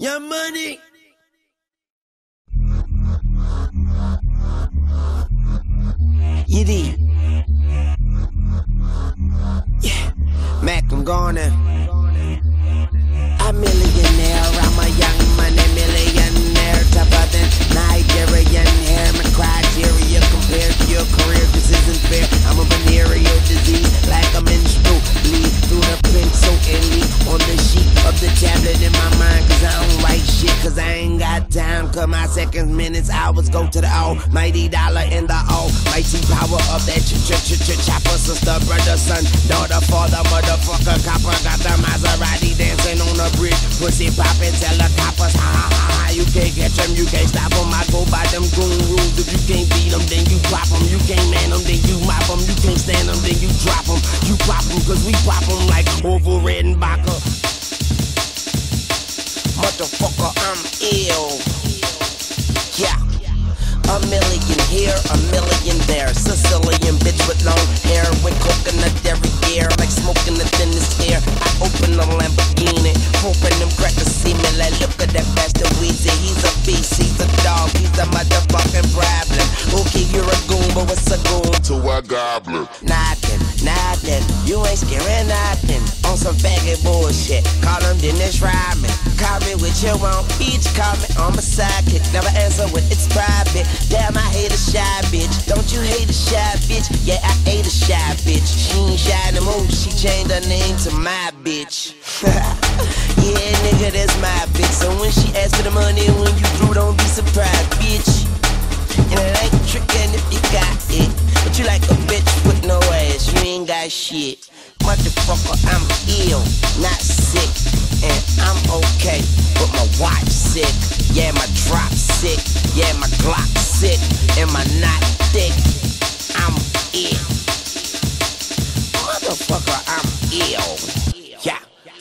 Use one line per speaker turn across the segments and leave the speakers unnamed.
Young money. Yiddy. Yeah. Mac, I'm going in. Time. Cause my seconds, minutes, hours go to the almighty dollar in the almighty power of that ch ch ch ch chopper. Sister, brother, son, daughter, father, motherfucker, copper. Got the Maserati dancing on the bridge. Pussy popping, tell ha ha ha ha. You can't catch them, you can't stop them. I go by them goon rules. If you can't beat them, then you pop them. You can't man them, then you mop them. You can't stand them, then you drop them. You pop them, cause we pop them like Orville Redenbacher. Motherfucker, here, a million there. Sicilian bitch with long hair with coconut derriere, like smoking the thinnest air. I open a Lamborghini, hoping them crackers see me. Like, look at that bastard Weezy. He's a beast, he's a dog, he's a motherfucking problem. Okay, you're a goon, but what's a goon?
to a goblin.
Nothing, nothing. You ain't scaring nothing. On some faggot bullshit. Call him Dennis Rodman. Call me with your own bitch. Call me on my sidekick. Never answer when it's private. Damn, I hate a shy bitch. Don't you hate a shy bitch? Yeah, I hate a shy bitch. She ain't shy no more. She changed her name to my bitch. yeah, nigga, that's my bitch. So when she asks for the money, when you through, don't be surprised, bitch. And it ain't trickin' if you got it. But you like a bitch with no ass, you ain't got shit. Motherfucker, I'm ill, not sick. And I'm okay, but my watch sick. Yeah, my drop sick. Yeah, my Glock sick. And my not thick. I'm ill. Motherfucker, I'm ill. Yeah.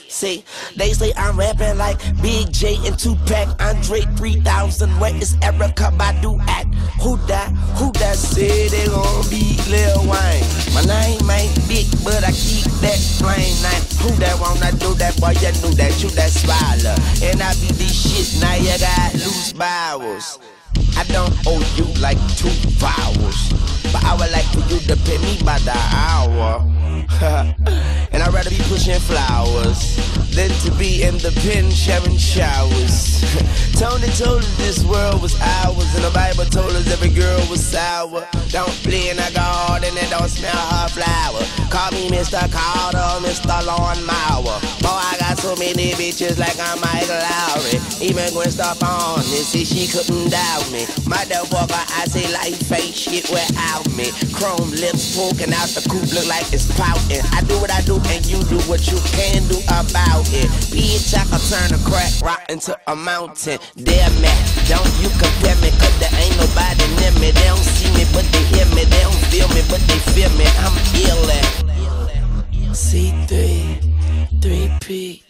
See, they say I'm rapping like Big J and Tupac, Andre 3000. Where is Erykah Badu at? Who that? Who that say they gon' be Lil Wayne? My name ain't big, you got loose bowels. I don't owe you like two vowels, but I would like for you to pay me by the hour. and I'd rather be pushing flowers than to be in the pen sharing showers. Tony told us this world was ours, and the Bible told us every girl was sour. Don't play in the garden and don't smell her flower. Call me Mr. Carter, Mr. Lawnmower. I so many bitches like I'm Michael Lowry. Even Gwen Stefani said she couldn't doubt me. Motherfucker, I say life ain't shit without me. Chrome lips poking out the coupe look like it's pouting. I do what I do and you do what you can do about it. Bitch, I can turn a crack rock into a mountain. Damn it, don't you compare me, cause there ain't nobody near me. They don't see me, but they hear me. They don't feel me, but they feel me. I'm ill at C3, 3P.